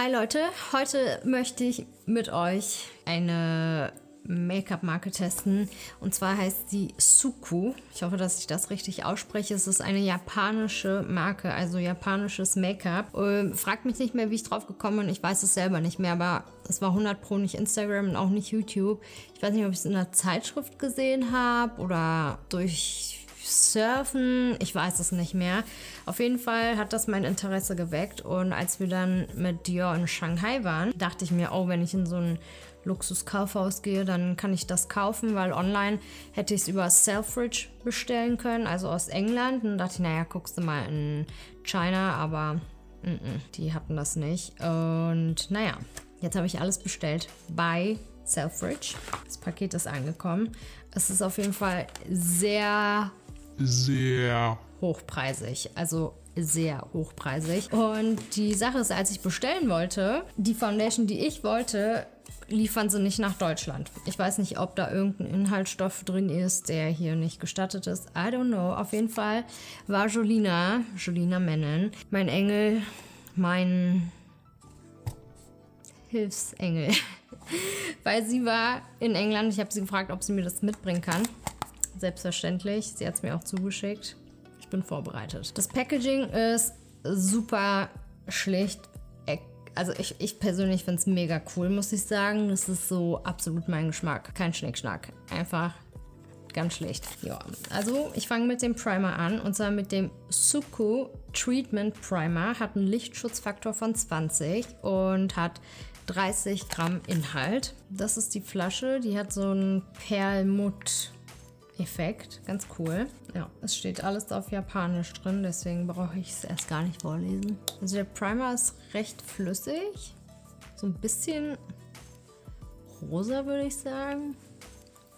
Hi Leute, heute möchte ich mit euch eine Make-up-Marke testen. Und zwar heißt sie Suku. Ich hoffe, dass ich das richtig ausspreche. Es ist eine japanische Marke, also japanisches Make-up. Ähm, fragt mich nicht mehr, wie ich drauf gekommen bin. Ich weiß es selber nicht mehr, aber es war 100 Pro nicht Instagram und auch nicht YouTube. Ich weiß nicht, ob ich es in einer Zeitschrift gesehen habe oder durch Surfen, ich weiß es nicht mehr. Auf jeden Fall hat das mein Interesse geweckt und als wir dann mit Dior in Shanghai waren, dachte ich mir, oh, wenn ich in so ein Luxuskaufhaus gehe, dann kann ich das kaufen, weil online hätte ich es über Selfridge bestellen können, also aus England. Und dachte ich, naja, guckst du mal in China, aber mm -mm, die hatten das nicht. Und naja, jetzt habe ich alles bestellt bei Selfridge. Das Paket ist angekommen. Es ist auf jeden Fall sehr, sehr hochpreisig. Also sehr hochpreisig. Und die Sache ist, als ich bestellen wollte, die Foundation, die ich wollte, liefern sie nicht nach Deutschland. Ich weiß nicht, ob da irgendein Inhaltsstoff drin ist, der hier nicht gestattet ist. I don't know. Auf jeden Fall war Jolina, Jolina Mennen, mein Engel, mein Hilfsengel. Weil sie war in England. Ich habe sie gefragt, ob sie mir das mitbringen kann. Selbstverständlich. Sie hat es mir auch zugeschickt. Ich bin vorbereitet. Das Packaging ist super schlicht also ich, ich persönlich finde es mega cool, muss ich sagen. Das ist so absolut mein Geschmack. Kein Schnickschnack. Einfach ganz schlecht. Ja, also ich fange mit dem Primer an und zwar mit dem Suku Treatment Primer. Hat einen Lichtschutzfaktor von 20 und hat 30 Gramm Inhalt. Das ist die Flasche, die hat so einen Perlmutt Effekt. Ganz cool. Ja, es steht alles auf Japanisch drin, deswegen brauche ich es erst gar nicht vorlesen. Also der Primer ist recht flüssig. So ein bisschen rosa, würde ich sagen.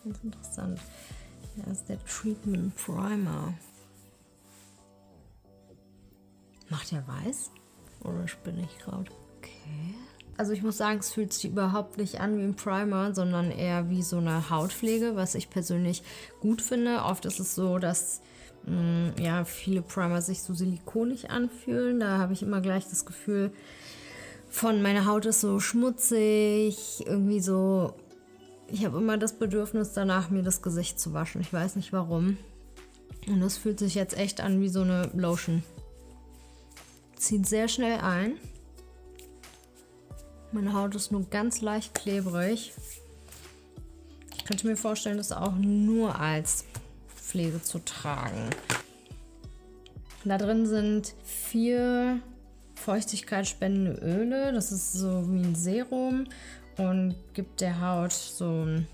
Ganz interessant. Ja, ist der Treatment Primer. Macht der weiß? Oder spinne ich gerade? Okay. Also ich muss sagen, es fühlt sich überhaupt nicht an wie ein Primer, sondern eher wie so eine Hautpflege, was ich persönlich gut finde. Oft ist es so, dass mh, mm, ja, viele Primer sich so silikonig anfühlen. Da habe ich immer gleich das Gefühl von meiner Haut ist so schmutzig, irgendwie so. Ich habe immer das Bedürfnis danach, mir das Gesicht zu waschen. Ich weiß nicht warum. Und das fühlt sich jetzt echt an wie so eine Lotion. Zieht sehr schnell ein. Meine Haut ist nur ganz leicht klebrig. Ich könnte mir vorstellen, das auch nur als Pflege zu tragen. Da drin sind vier feuchtigkeitsspendende Öle. Das ist so wie ein Serum und gibt der Haut so ein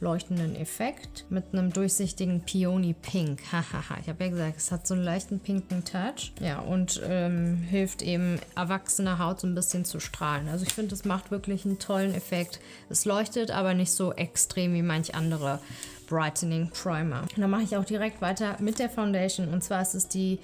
leuchtenden Effekt mit einem durchsichtigen Peony Pink. Hahaha, ich habe ja gesagt, es hat so einen leichten pinken Touch. Ja, und ähm, hilft eben erwachsener Haut so ein bisschen zu strahlen. Also ich finde, es macht wirklich einen tollen Effekt. Es leuchtet aber nicht so extrem wie manch andere Brightening Primer. Und dann mache ich auch direkt weiter mit der Foundation. Und zwar ist es die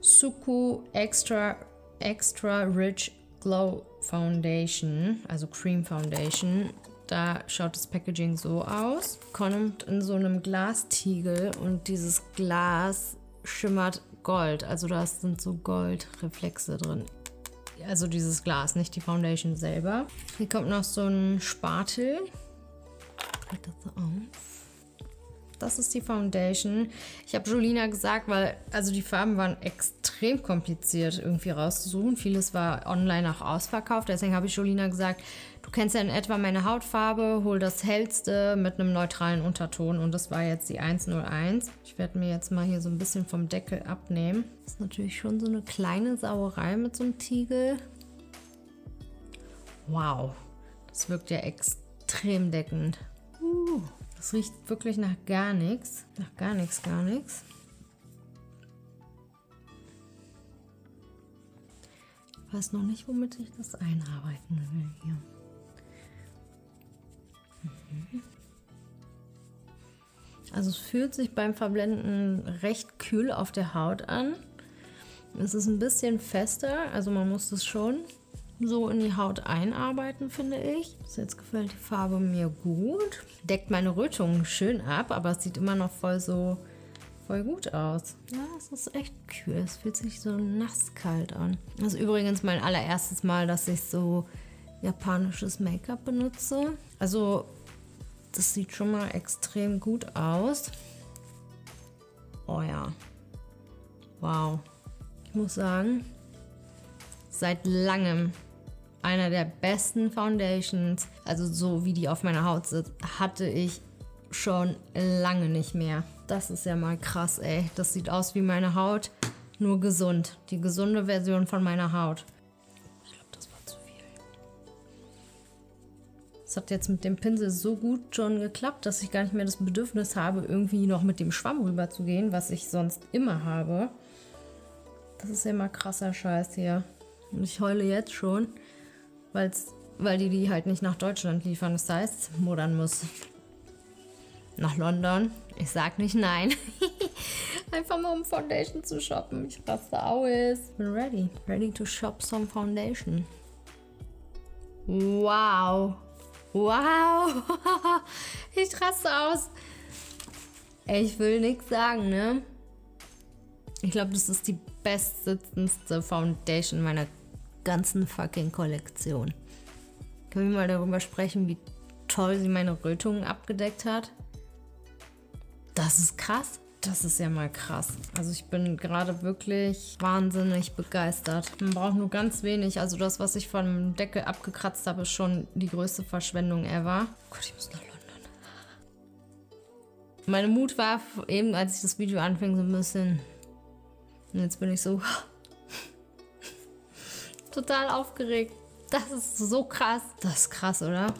Suku Extra, Extra Rich Glow Foundation, also Cream Foundation. Da schaut das Packaging so aus. Kommt in so einem Glastiegel und dieses Glas schimmert Gold. Also da sind so Goldreflexe drin. Also dieses Glas, nicht die Foundation selber. Hier kommt noch so ein Spatel. Halt das so auf. Das ist die Foundation. Ich habe Julina gesagt, weil also die Farben waren extrem kompliziert irgendwie rauszusuchen. Vieles war online auch ausverkauft. Deswegen habe ich Julina gesagt, du kennst ja in etwa meine Hautfarbe, hol das hellste mit einem neutralen Unterton. Und das war jetzt die 101. Ich werde mir jetzt mal hier so ein bisschen vom Deckel abnehmen. Das ist natürlich schon so eine kleine Sauerei mit so einem Tiegel. Wow, das wirkt ja extrem deckend. Uh. Das riecht wirklich nach gar nichts. Nach gar nichts, gar nichts. Ich weiß noch nicht, womit ich das einarbeiten will hier. Mhm. Also es fühlt sich beim Verblenden recht kühl auf der Haut an. Es ist ein bisschen fester, also man muss das schon so in die Haut einarbeiten, finde ich. Bis jetzt gefällt die Farbe mir gut. Deckt meine Rötungen schön ab, aber es sieht immer noch voll so voll gut aus. Ja, es ist echt kühl. Es fühlt sich so nasskalt an. Das ist übrigens mein allererstes Mal, dass ich so japanisches Make-up benutze. Also, das sieht schon mal extrem gut aus. Oh ja. Wow. Ich muss sagen, seit langem einer der besten Foundations, also so wie die auf meiner Haut sitzt, hatte ich schon lange nicht mehr. Das ist ja mal krass, ey. Das sieht aus wie meine Haut, nur gesund. Die gesunde Version von meiner Haut. Ich glaube, das war zu viel. Es hat jetzt mit dem Pinsel so gut schon geklappt, dass ich gar nicht mehr das Bedürfnis habe, irgendwie noch mit dem Schwamm rüber zu gehen, was ich sonst immer habe. Das ist ja mal krasser Scheiß hier. Und ich heule jetzt schon, weil's, weil die die halt nicht nach Deutschland liefern. Das heißt, modern muss nach London. Ich sag nicht nein. Einfach mal um Foundation zu shoppen. Ich raste aus. Bin ready. Ready to shop some Foundation. Wow. Wow. ich raste aus. Ich will nichts sagen, ne? Ich glaube, das ist die bestsitzendste Foundation meiner ganzen fucking Kollektion. Können wir mal darüber sprechen, wie toll sie meine Rötungen abgedeckt hat? Das ist krass. Das ist ja mal krass. Also ich bin gerade wirklich wahnsinnig begeistert. Man braucht nur ganz wenig. Also das, was ich vom Deckel abgekratzt habe, ist schon die größte Verschwendung ever. Oh Gott, ich muss nach London. Meine Mut war eben, als ich das Video anfing, so ein bisschen... Und jetzt bin ich so... total aufgeregt. Das ist so krass. Das ist krass, oder?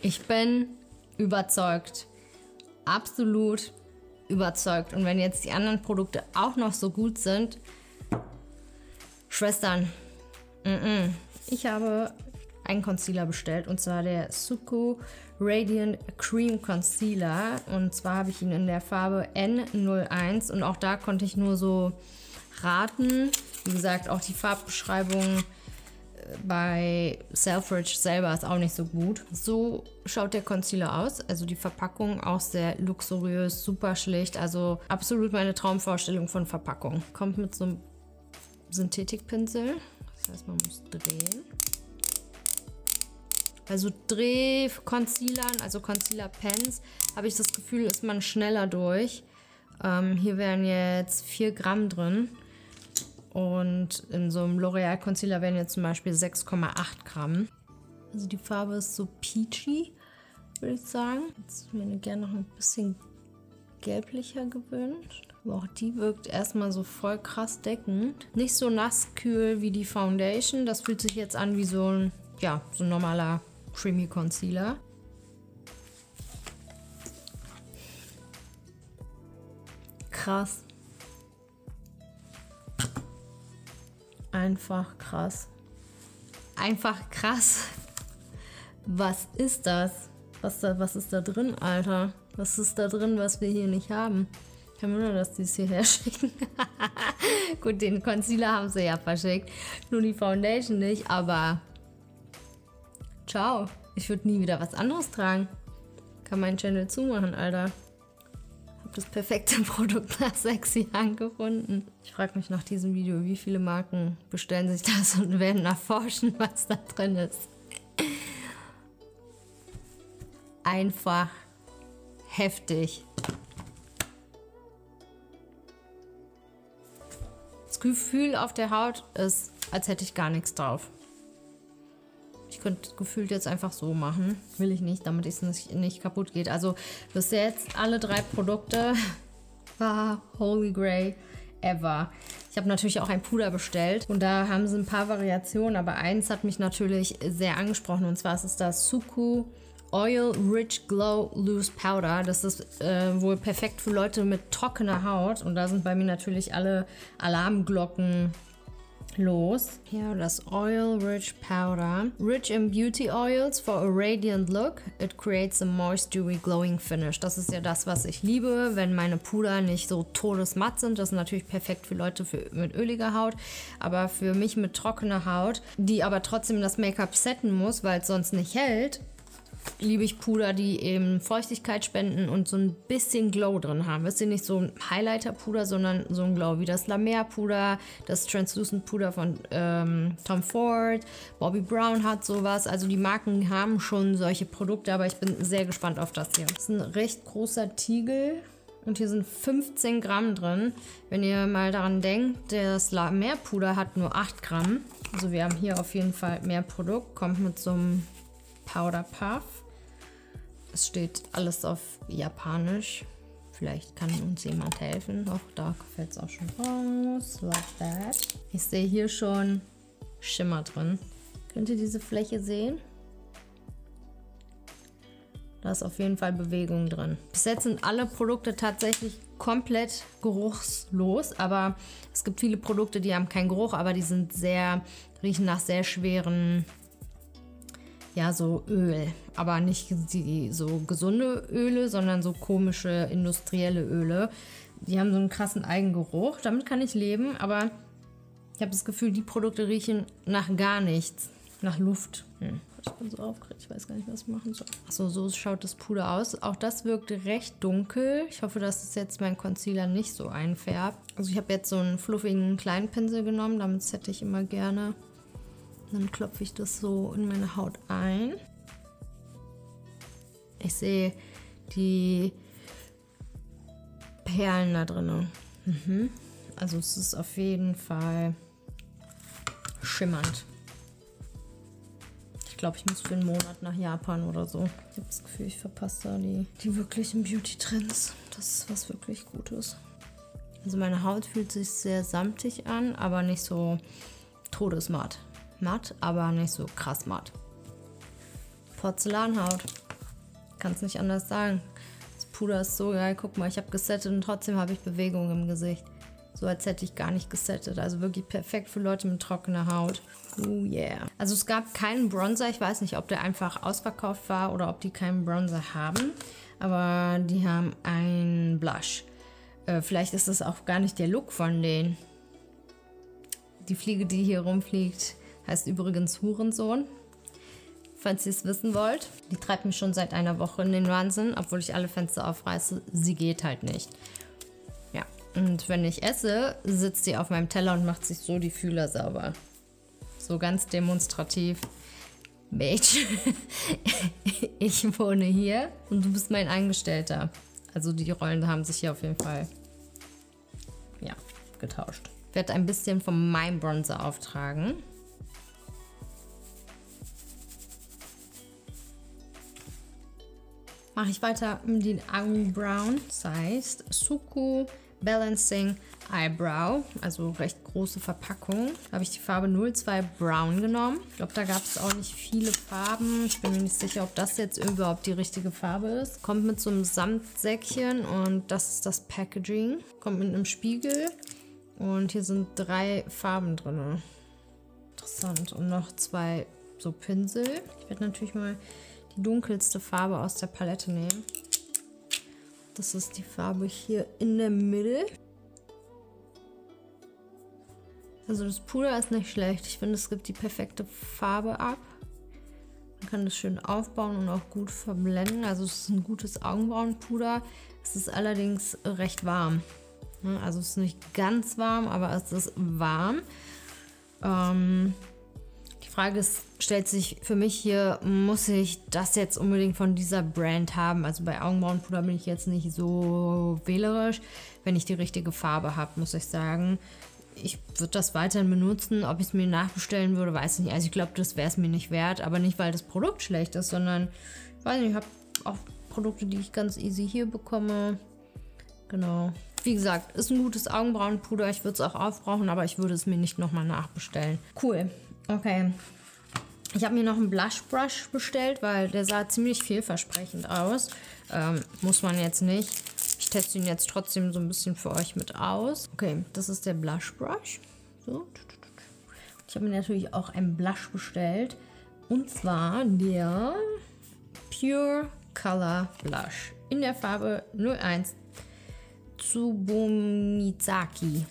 Ich bin überzeugt. Absolut überzeugt. Und wenn jetzt die anderen Produkte auch noch so gut sind, Schwestern, mm -mm. ich habe einen Concealer bestellt und zwar der Suku Radiant Cream Concealer und zwar habe ich ihn in der Farbe N01 und auch da konnte ich nur so raten. Wie gesagt, auch die Farbbeschreibung bei Selfridge selber ist auch nicht so gut. So schaut der Concealer aus. Also die Verpackung auch sehr luxuriös, super schlicht. Also absolut meine Traumvorstellung von Verpackung. Kommt mit so einem Synthetikpinsel. Das heißt, man muss drehen. Also Dreh-Concealern, also Concealer-Pens, habe ich das Gefühl, ist man schneller durch. Ähm, hier wären jetzt 4 Gramm drin. Und in so einem L'Oreal Concealer wären jetzt zum Beispiel 6,8 Gramm. Also die Farbe ist so peachy, würde ich sagen. Jetzt wäre ich gerne noch ein bisschen gelblicher gewünscht. Aber auch die wirkt erstmal so voll krass deckend. Nicht so nasskühl wie die Foundation. Das fühlt sich jetzt an wie so ein, ja, so ein normaler Creamy Concealer. Krass. Einfach krass. Einfach krass. Was ist das? Was, da, was ist da drin, Alter? Was ist da drin, was wir hier nicht haben? Kein Wunder, dass die es hierher schicken. Gut, den Concealer haben sie ja verschickt. Nur die Foundation nicht, aber ciao. Ich würde nie wieder was anderes tragen. Kann meinen Channel zumachen, Alter das perfekte Produkt nach sechs Jahren gefunden. Ich frage mich nach diesem Video, wie viele Marken bestellen sich das und werden erforschen, was da drin ist. Einfach heftig. Das Gefühl auf der Haut ist, als hätte ich gar nichts drauf. Könnte gefühlt jetzt einfach so machen. Will ich nicht, damit es nicht, nicht kaputt geht. Also bis jetzt alle drei Produkte war Holy Grail ever. Ich habe natürlich auch ein Puder bestellt und da haben sie ein paar Variationen, aber eins hat mich natürlich sehr angesprochen und zwar ist es das Suku Oil Rich Glow Loose Powder. Das ist äh, wohl perfekt für Leute mit trockener Haut und da sind bei mir natürlich alle Alarmglocken los. Hier das Oil Rich Powder. Rich in Beauty Oils for a radiant look. It creates a moist, dewy, glowing finish. Das ist ja das, was ich liebe, wenn meine Puder nicht so todesmatt sind. Das ist natürlich perfekt für Leute für, mit öliger Haut. Aber für mich mit trockener Haut, die aber trotzdem das Make-up setten muss, weil es sonst nicht hält, liebe ich Puder, die eben Feuchtigkeit spenden und so ein bisschen Glow drin haben. Wisst ihr, nicht so ein Highlighter-Puder, sondern so ein Glow, wie das La Mer Puder, das Translucent Puder von ähm, Tom Ford, Bobby Brown hat sowas. Also die Marken haben schon solche Produkte, aber ich bin sehr gespannt auf das hier. Das ist ein recht großer Tiegel und hier sind 15 Gramm drin. Wenn ihr mal daran denkt, das La Mer Puder hat nur 8 Gramm. Also wir haben hier auf jeden Fall mehr Produkt, kommt mit so einem Powder Puff. Es steht alles auf Japanisch. Vielleicht kann uns jemand helfen. Doch, da fällt es auch schon raus. Like that. Ich sehe hier schon Schimmer drin. Könnt ihr diese Fläche sehen? Da ist auf jeden Fall Bewegung drin. Bis jetzt sind alle Produkte tatsächlich komplett geruchslos, aber es gibt viele Produkte, die haben keinen Geruch, aber die sind sehr, riechen nach sehr schweren ja, so Öl. Aber nicht die so gesunde Öle, sondern so komische industrielle Öle. Die haben so einen krassen Eigengeruch. Damit kann ich leben, aber ich habe das Gefühl, die Produkte riechen nach gar nichts. Nach Luft. Hm. Ich bin so aufgeregt, ich weiß gar nicht, was ich machen soll. Achso, so schaut das Puder aus. Auch das wirkt recht dunkel. Ich hoffe, dass es jetzt mein Concealer nicht so einfärbt. Also ich habe jetzt so einen fluffigen kleinen Pinsel genommen. Damit sette ich immer gerne dann klopfe ich das so in meine Haut ein. Ich sehe die Perlen da drin. Mhm. Also es ist auf jeden Fall schimmernd. Ich glaube, ich muss für einen Monat nach Japan oder so. Ich habe das Gefühl, ich verpasse da die, die wirklichen Beauty-Trends. Das ist was wirklich Gutes. Also meine Haut fühlt sich sehr samtig an, aber nicht so todesmatt matt, aber nicht so krass matt. Porzellanhaut. Kann es nicht anders sagen. Das Puder ist so geil. Guck mal, ich habe gesettet und trotzdem habe ich Bewegung im Gesicht. So als hätte ich gar nicht gesettet. Also wirklich perfekt für Leute mit trockener Haut. Oh yeah. Also es gab keinen Bronzer. Ich weiß nicht, ob der einfach ausverkauft war oder ob die keinen Bronzer haben. Aber die haben einen Blush. Äh, vielleicht ist das auch gar nicht der Look von denen. Die Fliege, die hier rumfliegt, Heißt übrigens Hurensohn. Falls ihr es wissen wollt. Die treibt mich schon seit einer Woche in den Wahnsinn, obwohl ich alle Fenster aufreiße. Sie geht halt nicht. Ja, und wenn ich esse, sitzt sie auf meinem Teller und macht sich so die Fühler sauber. So ganz demonstrativ. Bitch, ich wohne hier und du bist mein Angestellter. Also die Rollen haben sich hier auf jeden Fall ja, getauscht. Ich werde ein bisschen von meinem Bronzer auftragen. Mache ich weiter mit den Augenbrauen. Das heißt Suku Balancing Eyebrow, also recht große Verpackung. Da habe ich die Farbe 02 Brown genommen. Ich glaube, da gab es auch nicht viele Farben. Ich bin mir nicht sicher, ob das jetzt überhaupt die richtige Farbe ist. Kommt mit so einem Samtsäckchen und das ist das Packaging. Kommt mit einem Spiegel und hier sind drei Farben drin. Interessant. Und noch zwei so Pinsel. Ich werde natürlich mal die dunkelste Farbe aus der Palette nehmen. Das ist die Farbe hier in der Mitte. Also das Puder ist nicht schlecht. Ich finde, es gibt die perfekte Farbe ab. Man kann das schön aufbauen und auch gut verblenden. Also es ist ein gutes Augenbrauenpuder. Es ist allerdings recht warm. Also es ist nicht ganz warm, aber es ist warm. Ähm, Frage ist, stellt sich für mich hier, muss ich das jetzt unbedingt von dieser Brand haben? Also bei Augenbrauenpuder bin ich jetzt nicht so wählerisch, wenn ich die richtige Farbe habe, muss ich sagen. Ich würde das weiterhin benutzen. Ob ich es mir nachbestellen würde, weiß ich nicht. Also ich glaube, das wäre es mir nicht wert. Aber nicht, weil das Produkt schlecht ist, sondern, ich weiß nicht, ich habe auch Produkte, die ich ganz easy hier bekomme. Genau. Wie gesagt, ist ein gutes Augenbrauenpuder. Ich würde es auch aufbrauchen, aber ich würde es mir nicht nochmal nachbestellen. Cool. Okay. Ich habe mir noch einen Blush Brush bestellt, weil der sah ziemlich vielversprechend aus. Ähm, muss man jetzt nicht. Ich teste ihn jetzt trotzdem so ein bisschen für euch mit aus. Okay, das ist der Blush Brush. So. Ich habe mir natürlich auch einen Blush bestellt. Und zwar der Pure Color Blush in der Farbe 01 Tsubomizaki.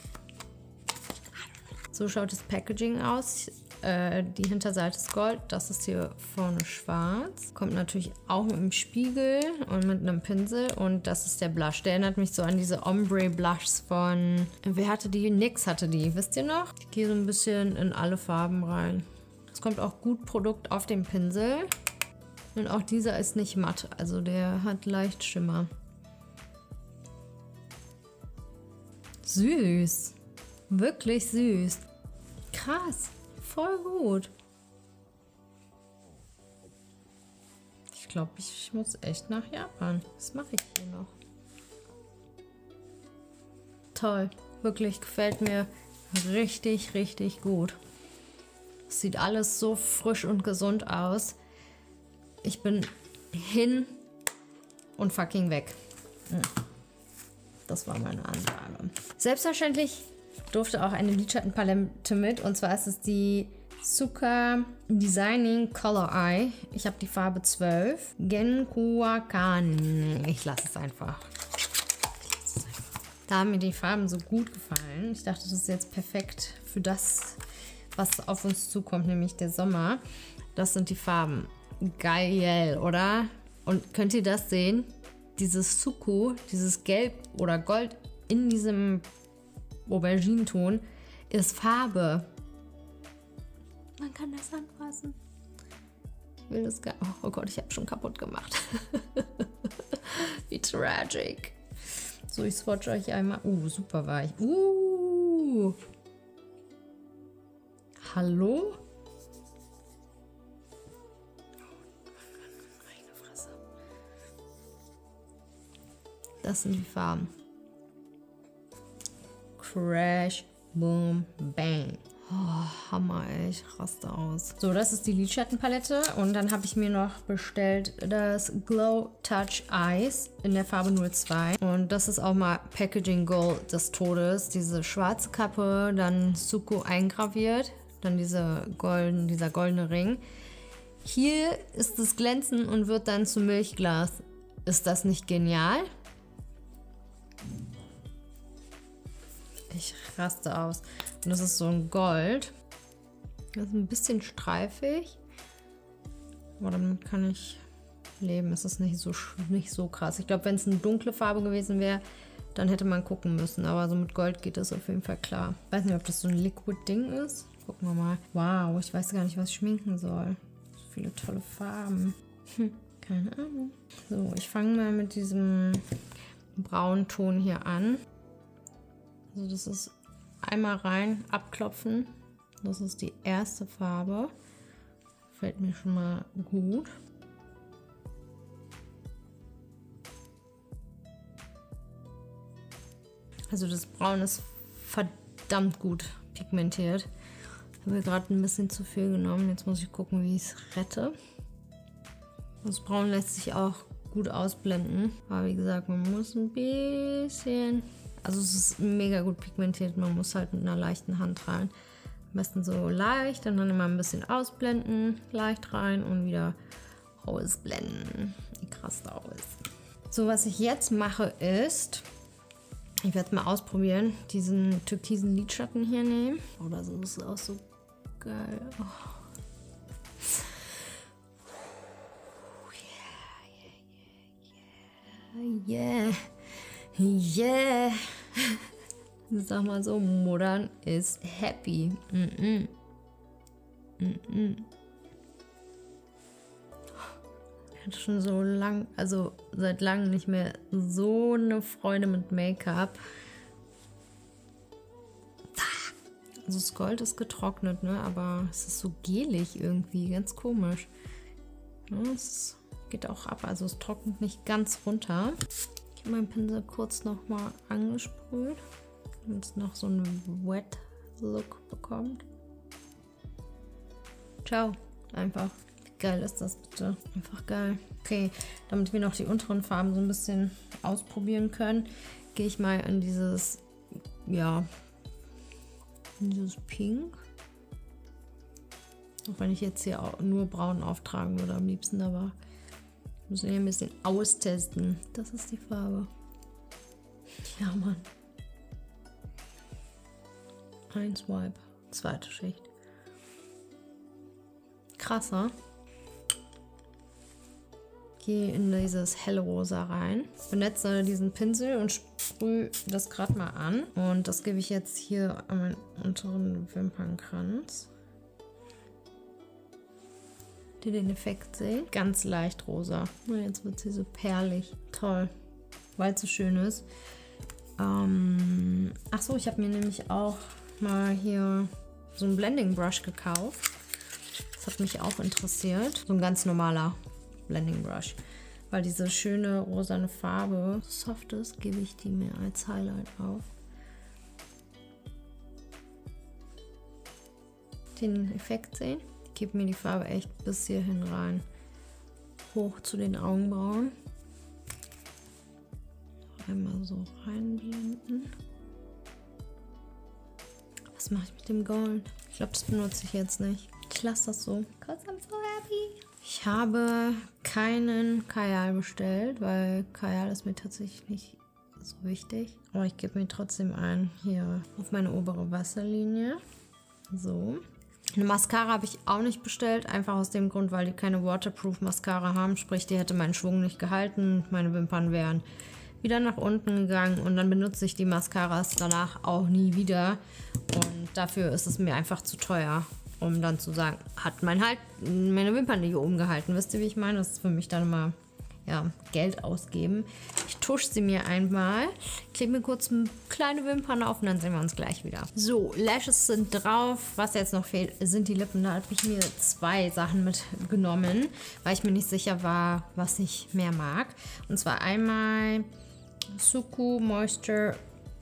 So schaut das Packaging aus. Äh, die Hinterseite ist Gold. Das ist hier vorne schwarz. Kommt natürlich auch mit einem Spiegel und mit einem Pinsel. Und das ist der Blush. Der erinnert mich so an diese Ombre Blushs von... Wer hatte die? Nix hatte die. Wisst ihr noch? Ich gehe so ein bisschen in alle Farben rein. Es kommt auch gut Produkt auf den Pinsel. Und auch dieser ist nicht matt. Also der hat leicht Schimmer. Süß. Wirklich süß. Krass. Voll gut. Ich glaube, ich muss echt nach Japan. Was mache ich hier noch? Toll. Wirklich gefällt mir richtig, richtig gut. Sieht alles so frisch und gesund aus. Ich bin hin und fucking weg. Hm. Das war meine Ansage. Selbstverständlich durfte auch eine Lidschattenpalette mit. Und zwar ist es die Suka Designing Color Eye. Ich habe die Farbe 12. Genkuakan. Ich lasse es einfach. Da haben mir die Farben so gut gefallen. Ich dachte, das ist jetzt perfekt für das, was auf uns zukommt, nämlich der Sommer. Das sind die Farben. Geil, oder? Und könnt ihr das sehen? Dieses Suku, dieses Gelb oder Gold in diesem Auberginenton ist Farbe. Man kann das anfassen. Ich will das gar. Oh, Gott, ich habe schon kaputt gemacht. Wie tragic. So, ich swatch euch einmal. Uh, super weich. Uh. Hallo? Das sind die Farben. Crash, Boom, Bang. Oh, Hammer, ey. ich raste aus. So, das ist die Lidschattenpalette und dann habe ich mir noch bestellt das Glow Touch Eyes in der Farbe 02 und das ist auch mal Packaging Gold des Todes. Diese schwarze Kappe, dann Suko eingraviert, dann diese golden, dieser goldene Ring. Hier ist es glänzend und wird dann zu Milchglas. Ist das nicht genial? Ich raste aus. Und das ist so ein Gold. Das ist ein bisschen streifig. Aber damit kann ich leben. Es ist nicht so, nicht so krass. Ich glaube, wenn es eine dunkle Farbe gewesen wäre, dann hätte man gucken müssen. Aber so mit Gold geht das auf jeden Fall klar. Ich weiß nicht, ob das so ein Liquid-Ding ist. Gucken wir mal. Wow, ich weiß gar nicht, was ich schminken soll. So viele tolle Farben. Hm, keine Ahnung. So, ich fange mal mit diesem braunen Ton hier an. Also das ist einmal rein, abklopfen. Das ist die erste Farbe. Fällt mir schon mal gut. Also das Braun ist verdammt gut pigmentiert. Ich habe gerade ein bisschen zu viel genommen. Jetzt muss ich gucken, wie ich es rette. Das Braun lässt sich auch gut ausblenden. Aber wie gesagt, man muss ein bisschen also es ist mega gut pigmentiert. Man muss halt mit einer leichten Hand rein. Am besten so leicht und dann immer ein bisschen ausblenden, leicht rein und wieder ausblenden. Krass aus. So, was ich jetzt mache ist, ich werde es mal ausprobieren, diesen türkisen Lidschatten hier nehmen. Oh, das ist auch so geil. Oh. Yeah, yeah, yeah. Yeah. Sag mal so, modern ist happy. Mm -mm. Mm ich hatte schon so lang, also seit langem nicht mehr so eine Freude mit Make-up. Also das Gold ist getrocknet, ne? Aber es ist so gelig irgendwie, ganz komisch. Ja, es geht auch ab, also es trocknet nicht ganz runter. Habe meinen Pinsel kurz nochmal angesprüht, damit es noch so einen Wet Look bekommt. Ciao, einfach. Wie geil ist das bitte? Einfach geil. Okay, damit wir noch die unteren Farben so ein bisschen ausprobieren können, gehe ich mal in dieses, ja, in dieses Pink. Auch wenn ich jetzt hier nur braun auftragen würde am liebsten, aber Müssen wir ein bisschen austesten. Das ist die Farbe. Ja, Mann. Ein Swipe. Zweite Schicht. krasser. Gehe in dieses hellrosa rein. Benetze diesen Pinsel und sprühe das gerade mal an. Und das gebe ich jetzt hier an meinen unteren Wimpernkranz. Die den Effekt sehen. Ganz leicht rosa. Jetzt wird sie so perlig. Toll. Weil es so schön ist. Ähm, ach so, ich habe mir nämlich auch mal hier so einen Blending Brush gekauft. Das hat mich auch interessiert. So ein ganz normaler Blending Brush. Weil diese schöne rosane Farbe soft ist, gebe ich die mir als Highlight auf. Den Effekt sehen? Ich gebe mir die Farbe echt bis hierhin rein. Hoch zu den Augenbrauen. Einmal so reinblenden. Was mache ich mit dem Gold? Ich glaube, das benutze ich jetzt nicht. Ich lasse das so. Cause I'm so happy. Ich habe keinen Kajal bestellt, weil Kajal ist mir tatsächlich nicht so wichtig. Aber ich gebe mir trotzdem ein hier auf meine obere Wasserlinie. So. Eine Mascara habe ich auch nicht bestellt, einfach aus dem Grund, weil die keine Waterproof Mascara haben. Sprich, die hätte meinen Schwung nicht gehalten. Meine Wimpern wären wieder nach unten gegangen und dann benutze ich die Mascaras danach auch nie wieder. Und dafür ist es mir einfach zu teuer, um dann zu sagen, hat mein halt meine Wimpern nicht oben gehalten. Wisst ihr, wie ich meine? Das ist für mich dann immer ja, Geld ausgeben. Ich tusche sie mir einmal, klebe mir kurz kleine Wimpern auf und dann sehen wir uns gleich wieder. So, Lashes sind drauf. Was jetzt noch fehlt, sind die Lippen. Da habe ich mir zwei Sachen mitgenommen, weil ich mir nicht sicher war, was ich mehr mag. Und zwar einmal Suku Moisture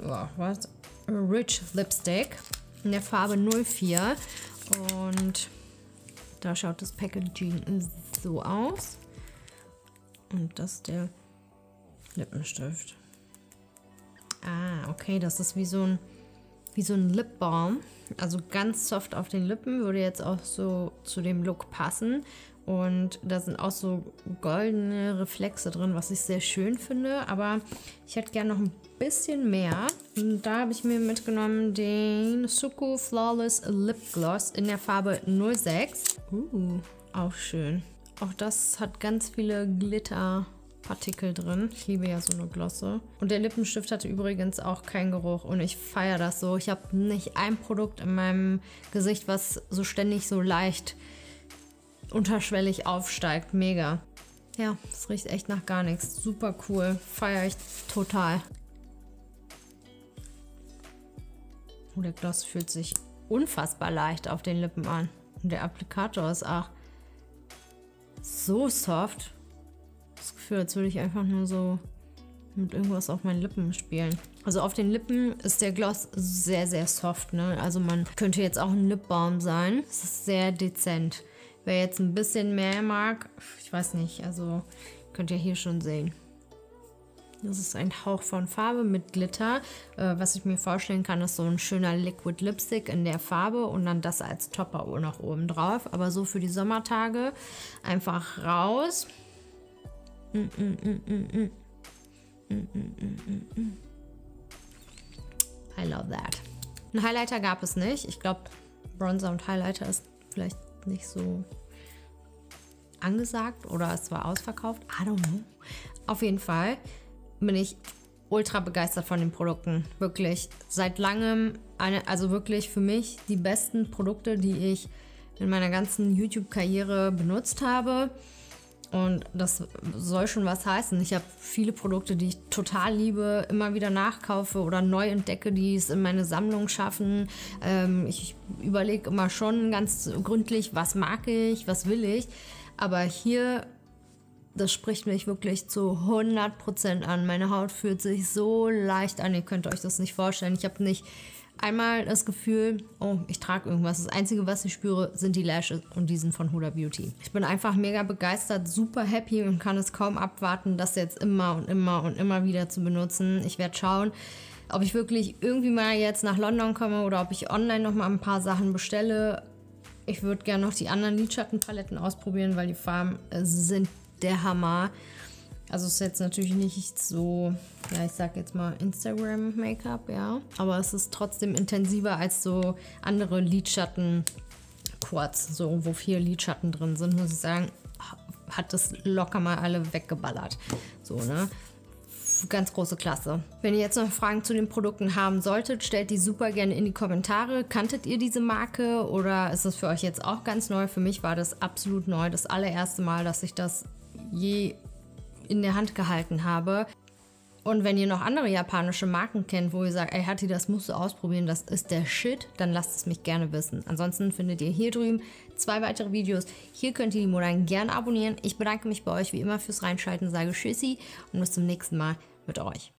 oh, was? Rich Lipstick in der Farbe 04 und da schaut das Packaging so aus und das ist der Lippenstift. Ah, okay, das ist wie so ein wie so ein Lip Balm, also ganz soft auf den Lippen, würde jetzt auch so zu dem Look passen und da sind auch so goldene Reflexe drin, was ich sehr schön finde. Aber ich hätte gerne noch ein bisschen mehr. Und da habe ich mir mitgenommen den Suku Flawless Lip Gloss in der Farbe 06. Uh, auch schön. Auch das hat ganz viele Glitter. Partikel drin. Ich liebe ja so eine Glosse. Und der Lippenstift hatte übrigens auch keinen Geruch und ich feiere das so. Ich habe nicht ein Produkt in meinem Gesicht, was so ständig so leicht unterschwellig aufsteigt. Mega. Ja, es riecht echt nach gar nichts. Super cool. Feiere ich total. Oh, der Gloss fühlt sich unfassbar leicht auf den Lippen an. Und der Applikator ist auch so soft. Das Gefühl, als würde ich einfach nur so mit irgendwas auf meinen Lippen spielen. Also auf den Lippen ist der Gloss sehr, sehr soft. Ne? Also man könnte jetzt auch ein Lipbalm sein. Es ist sehr dezent. Wer jetzt ein bisschen mehr mag, ich weiß nicht, also könnt ihr hier schon sehen. Das ist ein Hauch von Farbe mit Glitter. Äh, was ich mir vorstellen kann, ist so ein schöner Liquid Lipstick in der Farbe und dann das als Topper noch oben drauf. Aber so für die Sommertage einfach raus. Mm, I love that. Ein Highlighter gab es nicht. Ich glaube, Bronzer und Highlighter ist vielleicht nicht so angesagt oder es war ausverkauft. I don't know. Auf jeden Fall bin ich ultra begeistert von den Produkten. Wirklich seit langem, eine, also wirklich für mich die besten Produkte, die ich in meiner ganzen YouTube-Karriere benutzt habe. Und das soll schon was heißen. Ich habe viele Produkte, die ich total liebe, immer wieder nachkaufe oder neu entdecke, die es in meine Sammlung schaffen. Ähm, ich überlege immer schon ganz gründlich, was mag ich, was will ich. Aber hier, das spricht mich wirklich zu 100% an. Meine Haut fühlt sich so leicht an. Ihr könnt euch das nicht vorstellen. Ich habe nicht einmal das Gefühl, oh, ich trage irgendwas. Das Einzige, was ich spüre, sind die Lashes und die sind von Huda Beauty. Ich bin einfach mega begeistert, super happy und kann es kaum abwarten, das jetzt immer und immer und immer wieder zu benutzen. Ich werde schauen, ob ich wirklich irgendwie mal jetzt nach London komme oder ob ich online noch mal ein paar Sachen bestelle. Ich würde gerne noch die anderen Lidschattenpaletten ausprobieren, weil die Farben sind der Hammer. Also es ist jetzt natürlich nicht so, ja, ich sag jetzt mal Instagram-Make-up, ja. Aber es ist trotzdem intensiver als so andere Lidschatten. Quartz, so wo vier Lidschatten drin sind, muss ich sagen, hat das locker mal alle weggeballert. So, ne? Ganz große Klasse. Wenn ihr jetzt noch Fragen zu den Produkten haben solltet, stellt die super gerne in die Kommentare. Kanntet ihr diese Marke oder ist das für euch jetzt auch ganz neu? Für mich war das absolut neu. Das allererste Mal, dass ich das je in der Hand gehalten habe. Und wenn ihr noch andere japanische Marken kennt, wo ihr sagt, ey Hatti, das musst du ausprobieren, das ist der Shit, dann lasst es mich gerne wissen. Ansonsten findet ihr hier drüben zwei weitere Videos. Hier könnt ihr die Modern gerne abonnieren. Ich bedanke mich bei euch wie immer fürs Reinschalten, sage Tschüssi und bis zum nächsten Mal mit euch.